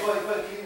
poi, poi chi